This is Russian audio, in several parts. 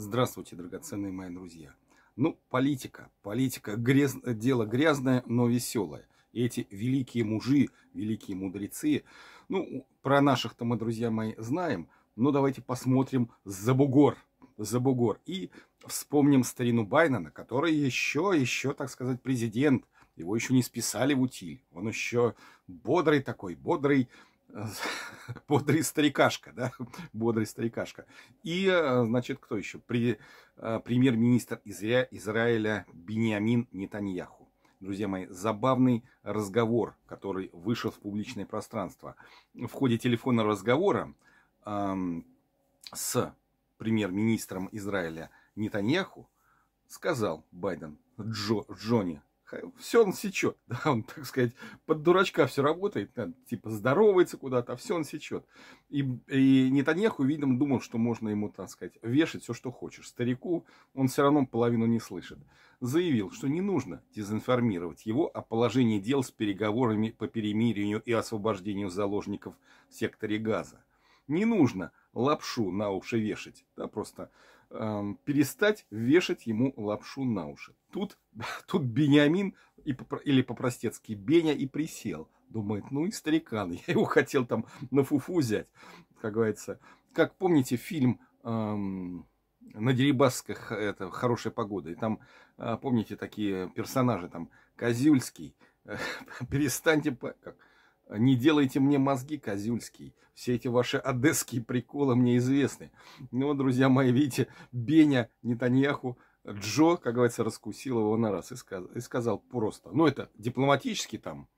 Здравствуйте, драгоценные мои друзья. Ну, политика. Политика гряз... дело грязное, но веселое. Эти великие мужи, великие мудрецы, ну, про наших-то мы, друзья мои, знаем, но давайте посмотрим за бугор, за бугор. И вспомним старину Байнана, который еще, еще, так сказать, президент. Его еще не списали в утиль. Он еще бодрый такой, бодрый, бодрый старикашка, да, бодрый старикашка. И, э, значит, кто еще? При, э, премьер-министр Изра... Израиля Бениамин Нетаньяху. Друзья мои, забавный разговор, который вышел в публичное пространство. В ходе телефонного разговора эм, с премьер-министром Израиля Нетаньяху сказал Байден Джо, Джонни, все он сечет, да, он, так сказать, под дурачка все работает, да, типа здоровается куда-то, все он сечет. И, и Нетаньяху, видимо, думал, что можно ему, так сказать, вешать все, что хочешь. Старику он все равно половину не слышит. Заявил, что не нужно дезинформировать его о положении дел с переговорами по перемирию и освобождению заложников в секторе Газа. Не нужно лапшу на уши вешать, да, просто эм, перестать вешать ему лапшу на уши. Тут, тут Бениамин, и, или по-простецки Беня и присел. Думает, ну и старикан, я его хотел там на фуфу взять, как говорится. Как помните фильм эм, на Дерибасских это хорошая погода. И там, э, помните, такие персонажи, там, Козюльский, перестаньте, как, не делайте мне мозги, Козюльский. Все эти ваши одесские приколы мне известны. Ну, друзья мои, видите, Беня Нетаньяху Джо, как говорится, раскусил его на раз и сказал, и сказал просто, ну это дипломатически там,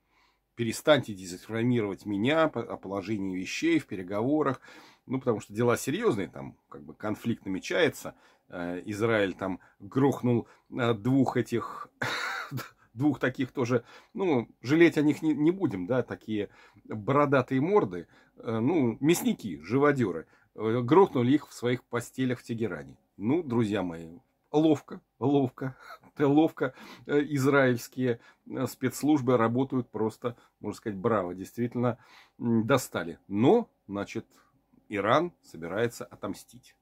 перестаньте дезинформировать меня о положении вещей в переговорах, ну потому что дела серьезные, там как бы конфликт намечается, э, Израиль там грохнул э, двух этих двух таких тоже, ну, жалеть о них не, не будем, да, такие бородатые морды, э, ну, мясники, живодеры, грохнули их в своих постелях в Тегеране. Ну, друзья мои, ловко, ловко, ловко э, израильские э, спецслужбы работают просто, можно сказать, браво, действительно достали. Но, значит, Иран собирается отомстить.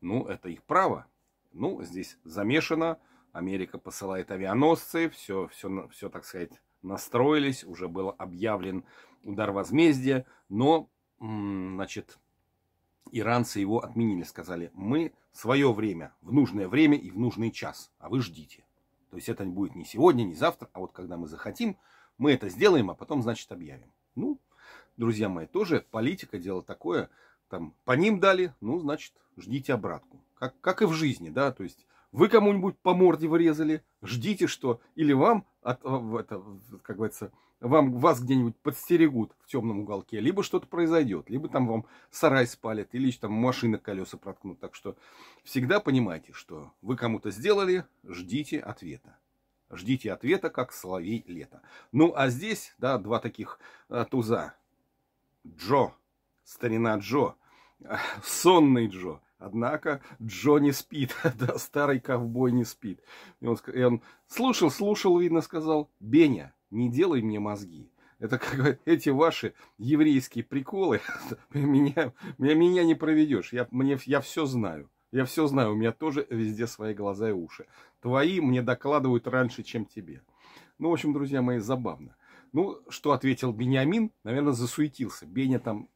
Ну, это их право. Ну, здесь замешано, Америка посылает авианосцы, все, все, все, так сказать, настроились, уже был объявлен удар возмездия, но, значит, иранцы его отменили, сказали, мы свое время, в нужное время и в нужный час, а вы ждите. То есть это будет не сегодня, не завтра, а вот когда мы захотим, мы это сделаем, а потом, значит, объявим. Ну, друзья мои, тоже политика дело такое, там, по ним дали, ну, значит, ждите обратку. Как, как и в жизни, да, то есть вы кому-нибудь по морде вырезали, ждите, что или вам, от, это, как говорится, вам, вас где-нибудь подстерегут в темном уголке, либо что-то произойдет, либо там вам сарай спалят, или там машина колеса проткнут. Так что всегда понимайте, что вы кому-то сделали, ждите ответа. Ждите ответа, как соловей лето. Ну, а здесь, да, два таких а, туза. Джо, старина Джо, сонный Джо. Однако Джо не спит, да, старый ковбой не спит. И он, и он слушал, слушал, видно, сказал, Беня, не делай мне мозги. Это как эти ваши еврейские приколы, меня, меня, меня не проведешь, я, мне, я все знаю. Я все знаю, у меня тоже везде свои глаза и уши. Твои мне докладывают раньше, чем тебе. Ну, в общем, друзья мои, забавно. Ну, что ответил Бениамин? Наверное, засуетился. Беня там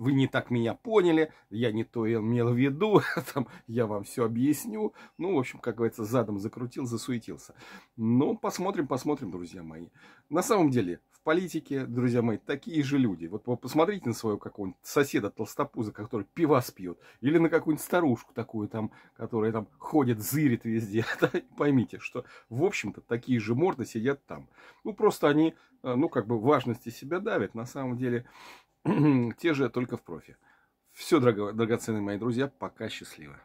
вы не так меня поняли, я не то имел в виду, там, я вам все объясню. Ну, в общем, как говорится, задом закрутил, засуетился. Ну, посмотрим, посмотрим, друзья мои. На самом деле, в политике, друзья мои, такие же люди. Вот посмотрите на своего какого-нибудь соседа толстопуза, который пивас пьет, или на какую-нибудь старушку такую там, которая там ходит, зырит везде. Поймите, что, в общем-то, такие же морды сидят там. Ну, просто они, э, ну, как бы важности себя давят. На самом деле, те же, только в профи. Все, драго, драгоценные мои друзья, пока счастливо.